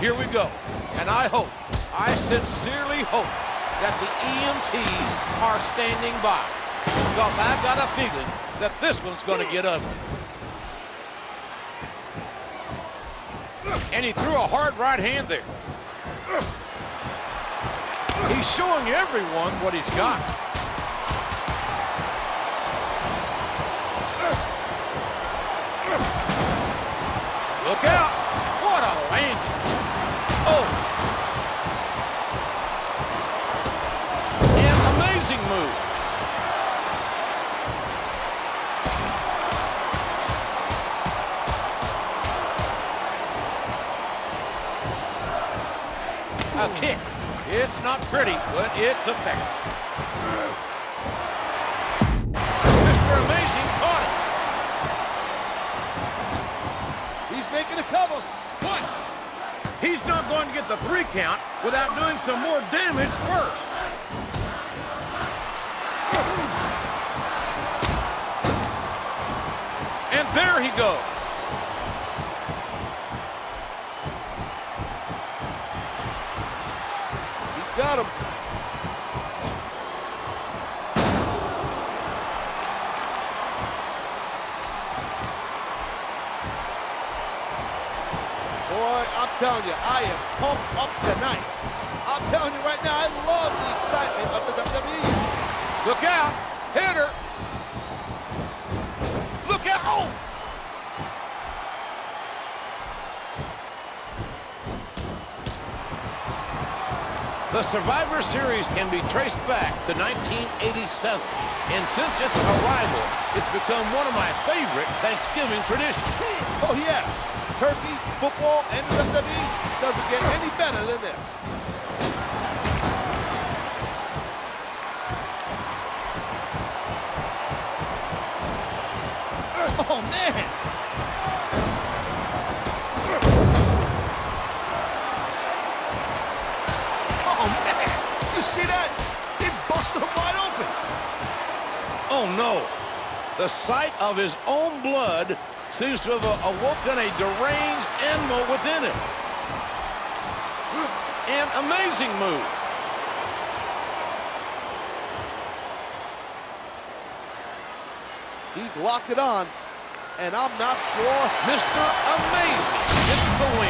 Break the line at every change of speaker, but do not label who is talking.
here we go. And I hope, I sincerely hope that the EMTs are standing by. Because I've got a feeling that this one's going to get ugly. And he threw a hard right hand there. He's showing everyone what he's got. Move. A kick. It's not pretty, but it's effective. Mr. Amazing caught
He's making a cover.
it. One. He's not going to get the three count without doing some more damage first. And there he goes.
He got him. Boy, I'm telling you, I am pumped up tonight. I'm telling you right now, I love the excitement of the WWE.
The Survivor Series can be traced back to 1987. And since its arrival, it's become one of my favorite Thanksgiving traditions.
Oh, yeah. Turkey, football, and the WWE doesn't get any better than this. Oh, man. Oh, man. Did you see that? He busted him wide open.
Oh, no. The sight of his own blood seems to have awoken a deranged animal within him. An amazing move.
He's locked it on, and I'm not sure.
Mr. Amazing gets the win.